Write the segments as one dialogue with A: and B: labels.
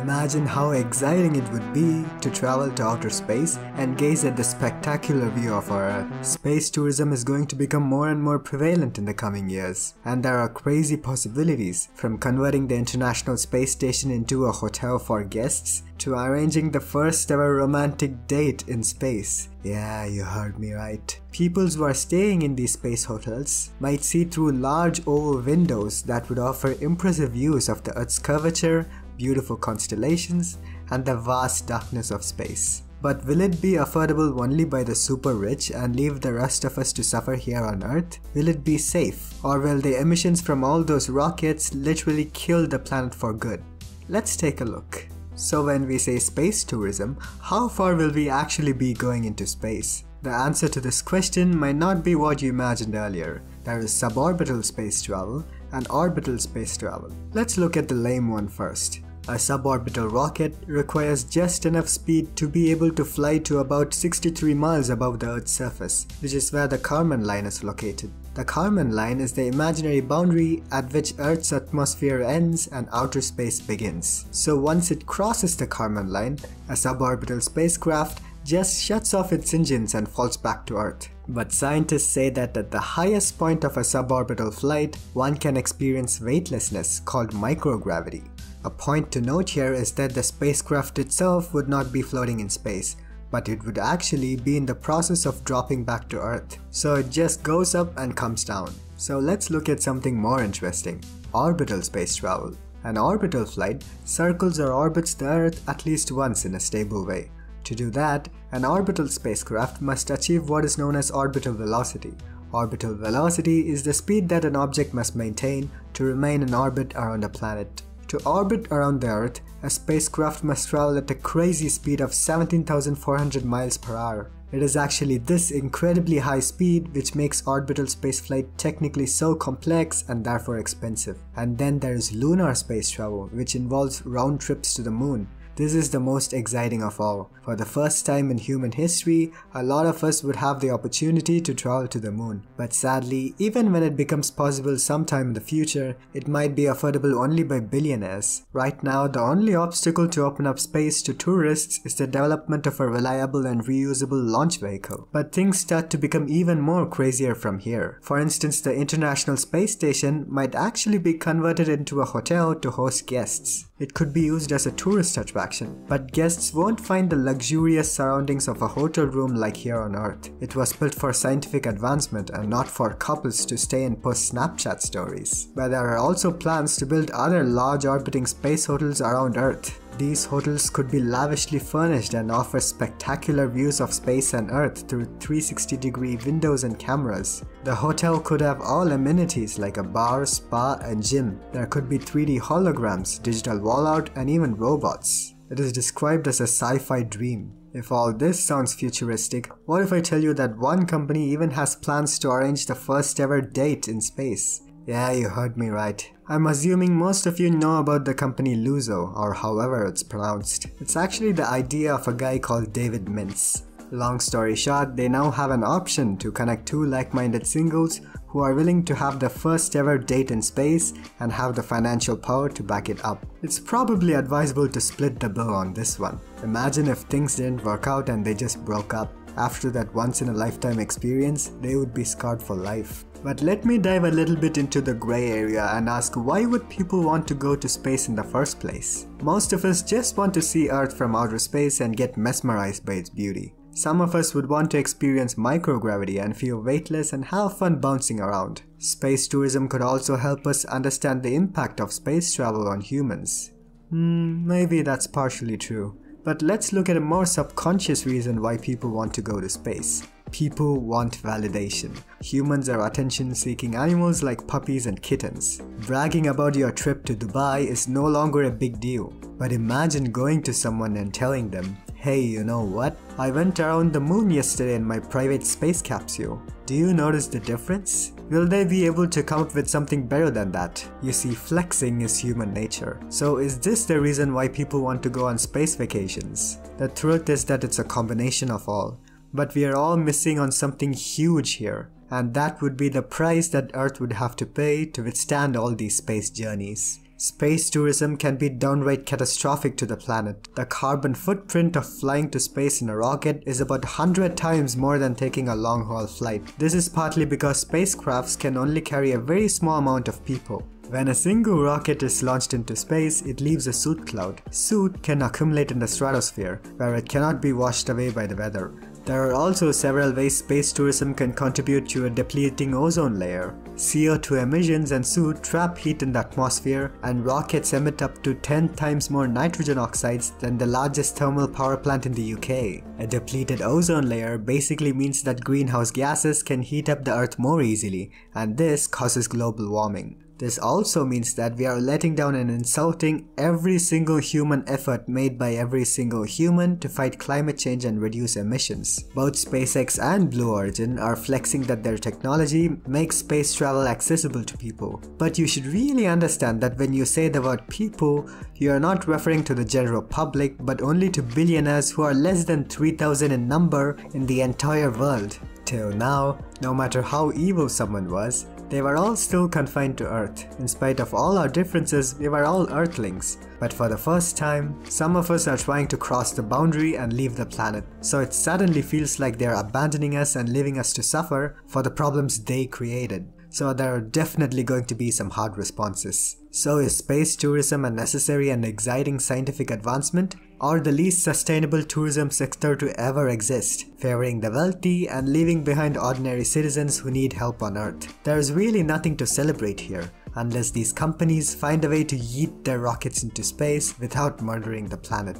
A: Imagine how exciting it would be to travel to outer space and gaze at the spectacular view of our Earth. Space tourism is going to become more and more prevalent in the coming years, and there are crazy possibilities from converting the International Space Station into a hotel for guests to arranging the first ever romantic date in space. Yeah, you heard me right. Peoples who are staying in these space hotels might see through large oval windows that would offer impressive views of the Earth's curvature, beautiful constellations, and the vast darkness of space. But will it be affordable only by the super rich and leave the rest of us to suffer here on Earth? Will it be safe? Or will the emissions from all those rockets literally kill the planet for good? Let's take a look. So when we say space tourism, how far will we actually be going into space? The answer to this question might not be what you imagined earlier. There is suborbital space travel and orbital space travel. Let's look at the lame one first. A suborbital rocket requires just enough speed to be able to fly to about 63 miles above the Earth's surface, which is where the Kármán line is located. The Kármán line is the imaginary boundary at which Earth's atmosphere ends and outer space begins. So once it crosses the Kármán line, a suborbital spacecraft just shuts off its engines and falls back to Earth. But scientists say that at the highest point of a suborbital flight, one can experience weightlessness called microgravity. A point to note here is that the spacecraft itself would not be floating in space, but it would actually be in the process of dropping back to Earth. So it just goes up and comes down. So let's look at something more interesting. Orbital space travel. An orbital flight circles or orbits the Earth at least once in a stable way. To do that, an orbital spacecraft must achieve what is known as orbital velocity. Orbital velocity is the speed that an object must maintain to remain in orbit around a planet. To orbit around the Earth, a spacecraft must travel at a crazy speed of 17,400 miles per hour. It is actually this incredibly high speed which makes orbital spaceflight technically so complex and therefore expensive. And then there is lunar space travel, which involves round trips to the moon. This is the most exciting of all. For the first time in human history, a lot of us would have the opportunity to travel to the moon. But sadly, even when it becomes possible sometime in the future, it might be affordable only by billionaires. Right now, the only obstacle to open up space to tourists is the development of a reliable and reusable launch vehicle. But things start to become even more crazier from here. For instance, the International Space Station might actually be converted into a hotel to host guests. It could be used as a tourist attraction, but guests won't find the luxurious surroundings of a hotel room like here on Earth. It was built for scientific advancement and not for couples to stay and post Snapchat stories. But there are also plans to build other large orbiting space hotels around Earth. These hotels could be lavishly furnished and offer spectacular views of space and Earth through 360 degree windows and cameras. The hotel could have all amenities like a bar, spa, and gym. There could be 3D holograms, digital wall art, and even robots. It is described as a sci-fi dream. If all this sounds futuristic, what if I tell you that one company even has plans to arrange the first ever date in space? Yeah, you heard me right. I'm assuming most of you know about the company Luzo, or however it's pronounced. It's actually the idea of a guy called David Mintz. Long story short, they now have an option to connect two like-minded singles who are willing to have the first ever date in space and have the financial power to back it up. It's probably advisable to split the bill on this one. Imagine if things didn't work out and they just broke up. After that once in a lifetime experience, they would be scarred for life. But let me dive a little bit into the grey area and ask why would people want to go to space in the first place? Most of us just want to see Earth from outer space and get mesmerized by its beauty. Some of us would want to experience microgravity and feel weightless and have fun bouncing around. Space tourism could also help us understand the impact of space travel on humans. Hmm, maybe that's partially true. But let's look at a more subconscious reason why people want to go to space. People want validation. Humans are attention seeking animals like puppies and kittens. Bragging about your trip to Dubai is no longer a big deal. But imagine going to someone and telling them, Hey, you know what? I went around the moon yesterday in my private space capsule. Do you notice the difference? Will they be able to come up with something better than that? You see, flexing is human nature. So is this the reason why people want to go on space vacations? The truth is that it's a combination of all. But we are all missing on something huge here. And that would be the price that Earth would have to pay to withstand all these space journeys. Space tourism can be downright catastrophic to the planet. The carbon footprint of flying to space in a rocket is about 100 times more than taking a long haul flight. This is partly because spacecrafts can only carry a very small amount of people. When a single rocket is launched into space, it leaves a soot cloud. Soot can accumulate in the stratosphere, where it cannot be washed away by the weather. There are also several ways space tourism can contribute to a depleting ozone layer. CO2 emissions and soot trap heat in the atmosphere, and rockets emit up to 10 times more nitrogen oxides than the largest thermal power plant in the UK. A depleted ozone layer basically means that greenhouse gases can heat up the earth more easily, and this causes global warming. This also means that we are letting down and insulting every single human effort made by every single human to fight climate change and reduce emissions. Both SpaceX and Blue Origin are flexing that their technology makes space travel accessible to people. But you should really understand that when you say the word people, you are not referring to the general public but only to billionaires who are less than 3000 in number in the entire world. Till now, no matter how evil someone was, they were all still confined to Earth. In spite of all our differences, we were all Earthlings. But for the first time, some of us are trying to cross the boundary and leave the planet. So it suddenly feels like they're abandoning us and leaving us to suffer for the problems they created. So there are definitely going to be some hard responses. So is space tourism a necessary and exciting scientific advancement? Or the least sustainable tourism sector to ever exist, favoring the wealthy and leaving behind ordinary citizens who need help on Earth? There is really nothing to celebrate here, unless these companies find a way to yeet their rockets into space without murdering the planet.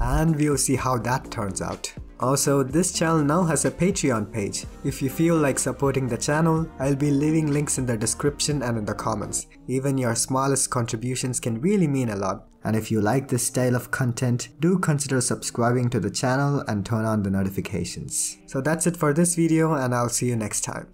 A: And we'll see how that turns out. Also, this channel now has a Patreon page. If you feel like supporting the channel, I'll be leaving links in the description and in the comments. Even your smallest contributions can really mean a lot. And if you like this style of content, do consider subscribing to the channel and turn on the notifications. So that's it for this video and I'll see you next time.